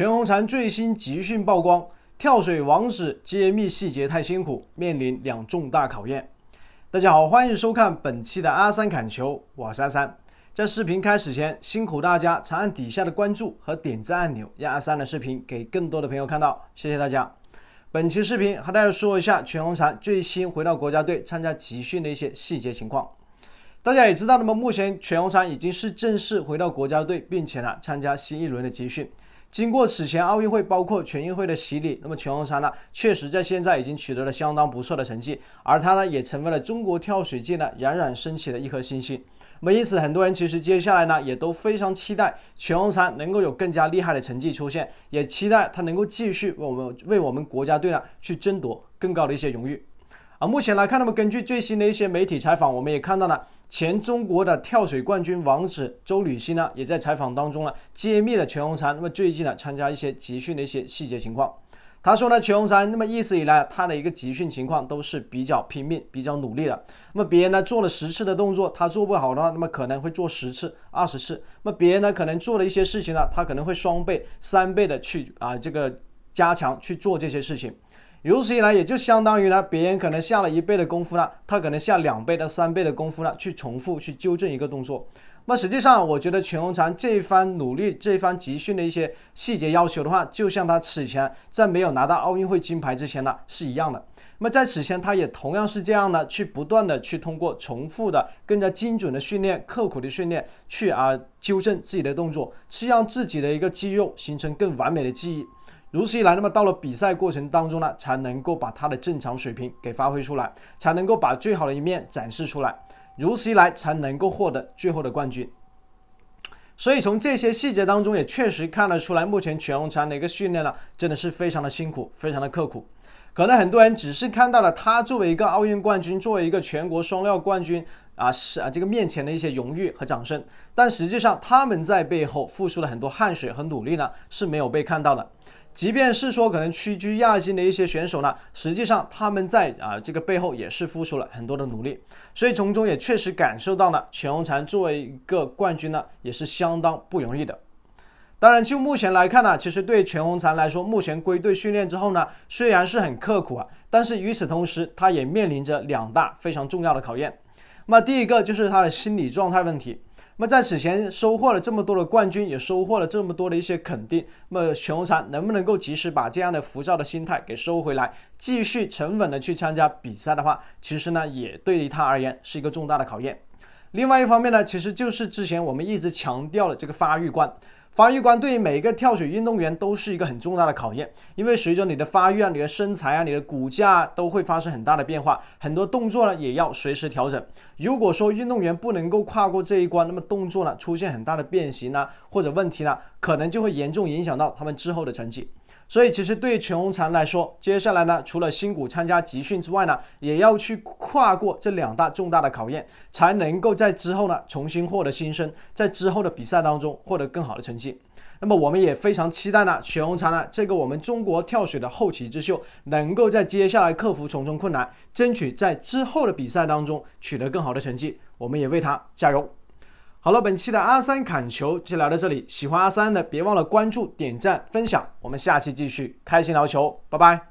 全红婵最新集训曝光，跳水王子揭秘细节太辛苦，面临两重大考验。大家好，欢迎收看本期的阿三砍球，我是阿三。在视频开始前，辛苦大家长按底下的关注和点赞按钮，让阿三的视频给更多的朋友看到，谢谢大家。本期视频和大家说一下全红婵最新回到国家队参加集训的一些细节情况。大家也知道，那么目前全红婵已经是正式回到国家队，并且呢参加新一轮的集训。经过此前奥运会包括全运会的洗礼，那么全红婵呢，确实在现在已经取得了相当不错的成绩，而她呢，也成为了中国跳水界呢冉冉升起的一颗星星。那么因此，很多人其实接下来呢，也都非常期待全红婵能够有更加厉害的成绩出现，也期待她能够继续为我们为我们国家队呢去争夺更高的一些荣誉。啊，目前来看，那么根据最新的一些媒体采访，我们也看到了前中国的跳水冠军王子周吕欣呢，也在采访当中呢揭秘了全红婵那么最近呢参加一些集训的一些细节情况。他说呢，全红婵那么一直以来他的一个集训情况都是比较拼命、比较努力的。那么别人呢做了十次的动作，他做不好的话，那么可能会做十次、二十次。那么别人呢可能做了一些事情呢，他可能会双倍、三倍的去啊这个加强去做这些事情。如此一来，也就相当于呢，别人可能下了一倍的功夫呢，他可能下两倍到三倍的功夫呢，去重复去纠正一个动作。那实际上，我觉得全红婵这一番努力、这一番集训的一些细节要求的话，就像他此前在没有拿到奥运会金牌之前呢是一样的。那么在此前，他也同样是这样的，去不断的去通过重复的、更加精准的训练、刻苦的训练，去啊纠正自己的动作，去让自己的一个肌肉形成更完美的记忆。如此一来，那么到了比赛过程当中呢，才能够把他的正常水平给发挥出来，才能够把最好的一面展示出来。如此一来，才能够获得最后的冠军。所以从这些细节当中，也确实看得出来，目前全红婵的一个训练呢，真的是非常的辛苦，非常的刻苦。可能很多人只是看到了他作为一个奥运冠军，作为一个全国双料冠军啊，是啊，这个面前的一些荣誉和掌声，但实际上他们在背后付出了很多汗水和努力呢，是没有被看到的。即便是说可能屈居亚军的一些选手呢，实际上他们在啊这个背后也是付出了很多的努力，所以从中也确实感受到了全红婵作为一个冠军呢，也是相当不容易的。当然，就目前来看呢，其实对全红婵来说，目前归队训练之后呢，虽然是很刻苦啊，但是与此同时，他也面临着两大非常重要的考验。那么第一个就是他的心理状态问题。那么在此前收获了这么多的冠军，也收获了这么多的一些肯定。那么全红婵能不能够及时把这样的浮躁的心态给收回来，继续沉稳的去参加比赛的话，其实呢也对于他而言是一个重大的考验。另外一方面呢，其实就是之前我们一直强调的这个发育观。发育观对于每一个跳水运动员都是一个很重大的考验，因为随着你的发育啊、你的身材啊、你的骨架都会发生很大的变化，很多动作呢也要随时调整。如果说运动员不能够跨过这一关，那么动作呢出现很大的变形呢或者问题呢，可能就会严重影响到他们之后的成绩。所以，其实对全红婵来说，接下来呢，除了新股参加集训之外呢，也要去跨过这两大重大的考验，才能够在之后呢重新获得新生，在之后的比赛当中获得更好的成绩。那么，我们也非常期待呢，全红婵呢这个我们中国跳水的后起之秀，能够在接下来克服重重困难，争取在之后的比赛当中取得更好的成绩。我们也为他加油。好了，本期的阿三砍球就聊到这里。喜欢阿三的，别忘了关注、点赞、分享。我们下期继续开心聊球，拜拜。